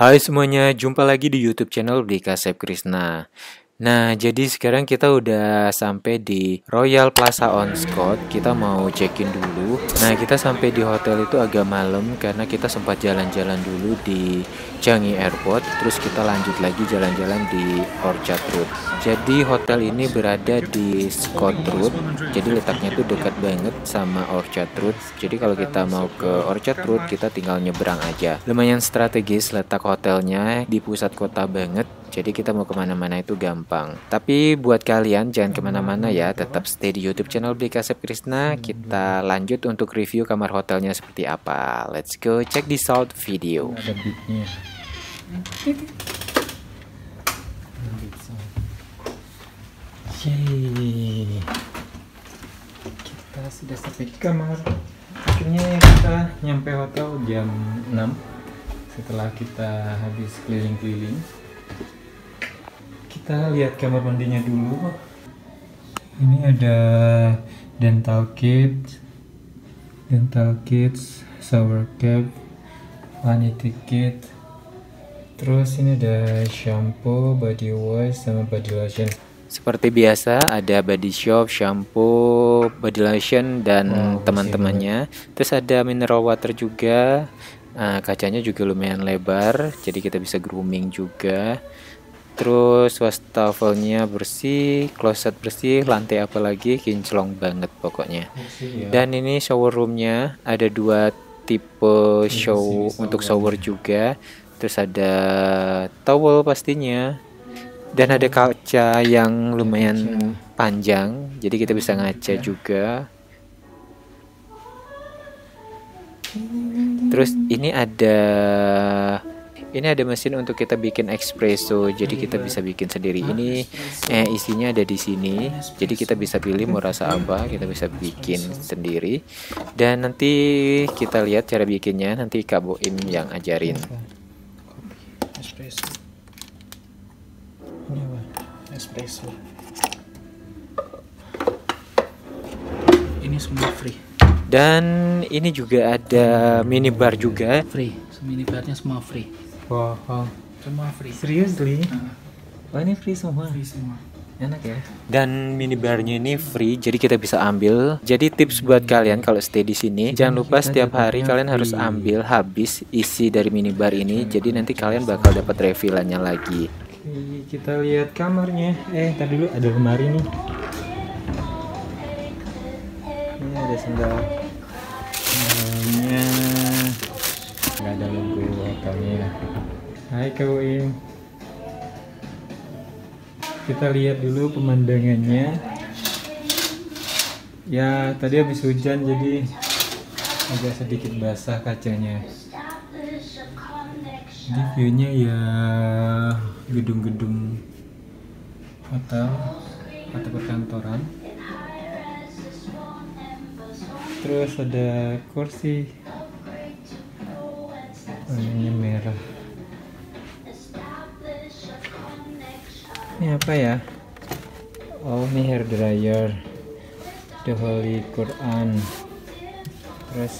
Hai semuanya, jumpa lagi di YouTube channel di Kasep Krishna. Nah, jadi sekarang kita udah sampai di Royal Plaza on Scott. Kita mau check-in dulu. Nah, kita sampai di hotel itu agak malam karena kita sempat jalan-jalan dulu di Changi Airport. Terus kita lanjut lagi jalan-jalan di Orchard Road. Jadi hotel ini berada di Scott Road. Jadi letaknya tuh dekat banget sama Orchard Road. Jadi kalau kita mau ke Orchard Road, kita tinggal nyebrang aja. Lumayan strategis letak hotelnya di pusat kota banget jadi kita mau ke mana-mana itu gampang. Tapi buat kalian jangan ke mana-mana ya, tetap stay di YouTube channel Beli Kasep Krishna. Kita lanjut untuk review kamar hotelnya seperti apa. Let's go check this out video. Ada. Kita sudah sampai di kamar. Akhirnya kita nyampe hotel jam 6 setelah kita habis keliling-keliling kita lihat kamar mandinya dulu ini ada dental kit dental kits shower cap vanity kit. Terus ini ada shampoo body wash sama body lotion. Seperti biasa ada body shop, shampoo, body lotion dan oh, teman-temannya. Terus ada mineral water juga. Nah, kacanya juga lumayan lebar, jadi kita bisa grooming juga terus wastafelnya bersih kloset bersih lantai apalagi kinclong banget pokoknya. Ya. dan ini shower roomnya ada dua tipe show untuk shower juga. Terus ada towel pastinya. Dan ada kaca yang lumayan panjang jadi kita bisa ngaca juga. Terus ini ada ini ada mesin untuk kita bikin espresso. Jadi kita bisa bikin sendiri. Ini eh isinya ada di sini. Jadi kita bisa pilih mau rasa apa kita bisa bikin sendiri. Dan nanti kita lihat cara bikinnya. Nanti Kak Boim yang ajarin. Espresso. Ini apa? Espresso. Ini semua free. Dan ini juga ada minibar juga. Free. Minibarnya semua free Wow. Semua free. Seriously? Uh, oh ini free semua? Free semua. Enak ya. Dan minibarnya ini free, jadi kita bisa ambil. Jadi tips buat kalian kalau stay di sini, jangan lupa setiap hari kalian harus ambil habis isi dari minibar ini. Jadi nanti kalian bakal dapat refillannya lagi. Oke, kita lihat kamarnya. Eh, tadi dulu ada lemari nih. Ini ada sendal. Sendalnya nggak ada logo hotelnya Hai Kawin kita lihat dulu pemandangannya. Ya tadi habis hujan jadi agak sedikit basah kacanya. Jadi viewnya ya gedung-gedung hotel atau perkantoran. Terus ada kursi warnanya merah. Ini apa ya? Oh ini hair dryer. The holy Quran. Terus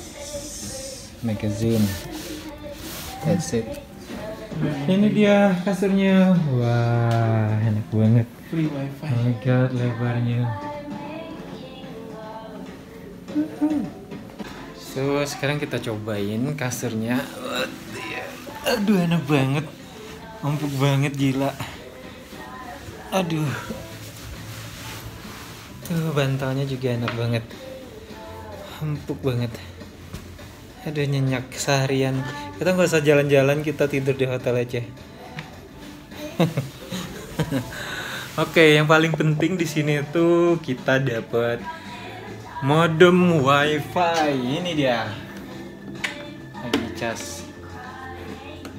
magazine. That's it. Ini dia kasurnya. Wah enak banget. Free wifi. Oh my god lebarnya. So sekarang kita cobain kasurnya. Aduh enak banget, empuk banget gila. Aduh, tuh bantalnya juga enak banget, empuk banget. Aduh nyenyak seharian. Kita nggak usah jalan-jalan, kita tidur di hotel aja. Oke, yang paling penting di sini tuh kita dapat modem wifi ini dia lagi cas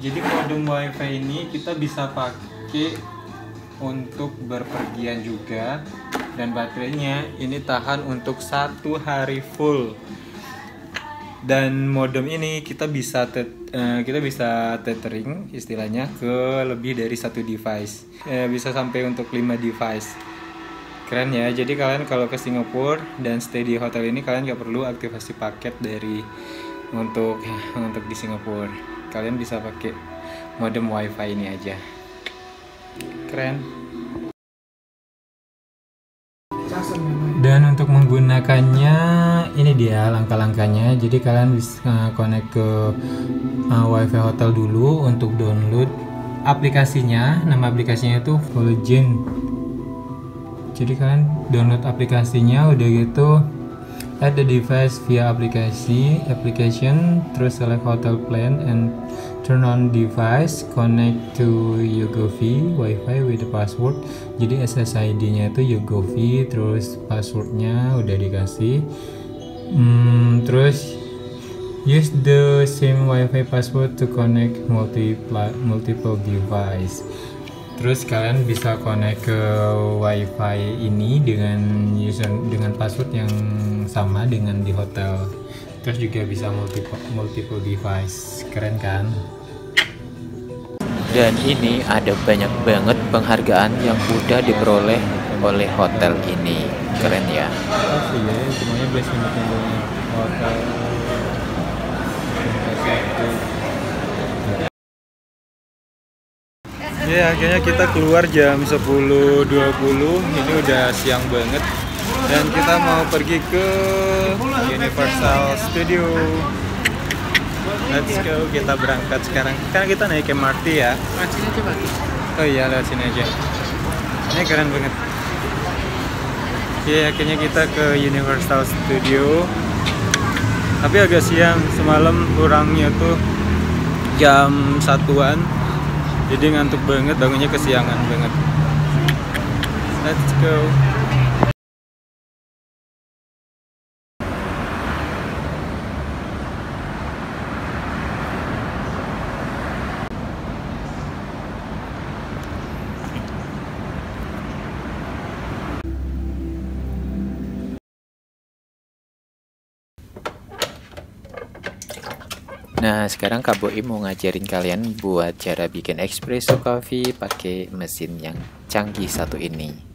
jadi modem wifi ini kita bisa pakai untuk berpergian juga. Dan baterainya ini tahan untuk satu hari full. Dan modem ini kita bisa uh, kita bisa tethering istilahnya ke lebih dari satu device. Uh, bisa sampai untuk 5 device. Keren ya. Jadi kalian kalau ke Singapura dan stay di hotel ini kalian gak perlu aktivasi paket dari untuk untuk di Singapura kalian bisa pakai modem wifi ini aja. Keren. Dan untuk menggunakannya ini dia langkah-langkahnya. Jadi kalian bisa connect ke uh, wifi hotel dulu untuk download aplikasinya. Nama aplikasinya itu Fulgen jadi kalian download aplikasinya udah gitu add the device via aplikasi application terus select hotel plan and turn on device connect to Yogovi wifi with the password. Jadi SSID nya itu Yogovi terus passwordnya udah dikasih. Hmm, terus use the same wifi password to connect multiple multiple device terus kalian bisa connect ke wifi ini dengan user dengan password yang sama dengan di hotel. Terus juga bisa multiple multiple device. Keren kan? Dan ini ada banyak banget penghargaan yang udah diperoleh oleh hotel ini. Keren ya? Oh iya semuanya blessing hotel Ya akhirnya kita keluar jam 10.20 Ini udah siang banget. Dan kita mau pergi ke Universal Studio. Let's go, kita berangkat sekarang. Kan kita naik MRT ya. Oh iya, lewat sini aja. Ini keren banget. Ya akhirnya kita ke Universal Studio. Tapi agak siang, semalam kurangnya tuh jam satuan jadi ngantuk banget bangunnya kesiangan banget. Let's go Nah, sekarang Kak Boim mau ngajarin kalian buat cara bikin espresso coffee pakai mesin yang canggih satu ini.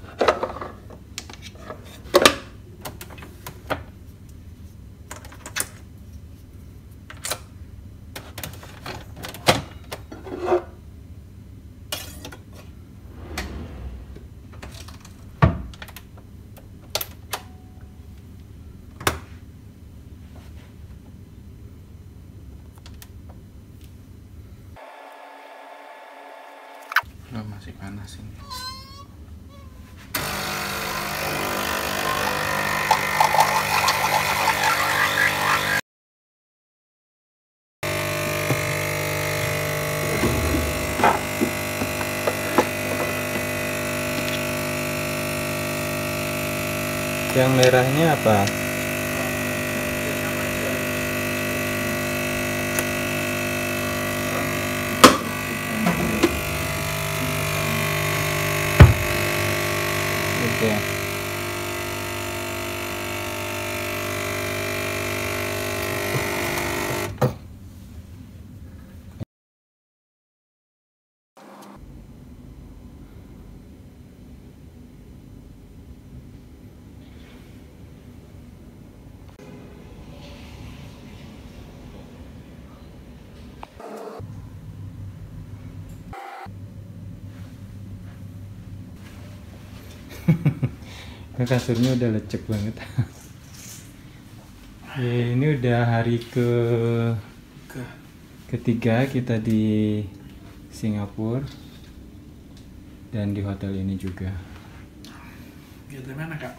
Oh, masih panas ini. Yang merahnya apa oke Ini kasurnya udah lecek banget. Ya, ini udah hari ke ketiga kita di Singapura dan di hotel ini juga. Mana kak?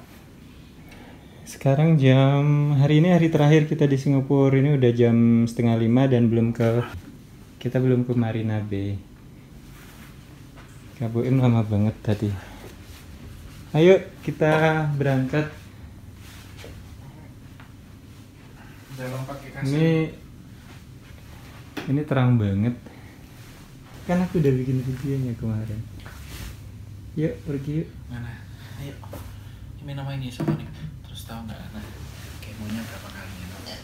sekarang jam hari ini hari terakhir kita di Singapura. Ini udah jam setengah lima dan belum ke kita belum ke Marina Bay. Kabuin lama banget tadi ayo kita berangkat ini ini terang banget kan aku udah bikin videonya kemarin yuk pergi yuk Mana? Ayo. Ini nama ini sama nih. Terus tahu nggak? Nah, kemonya berapa kali?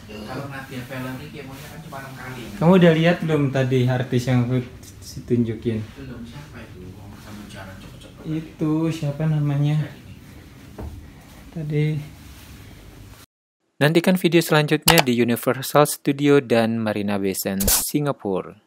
Kalau Nadia Valerie kemonya kan cuma enam kali. kamu udah lihat belum tadi artis yang aku tunjukin Belum siapa itu? Cepet-cepet. itu siapa namanya tadi Nantikan video selanjutnya di Universal Studio dan Marina Bay Sands, Singapura.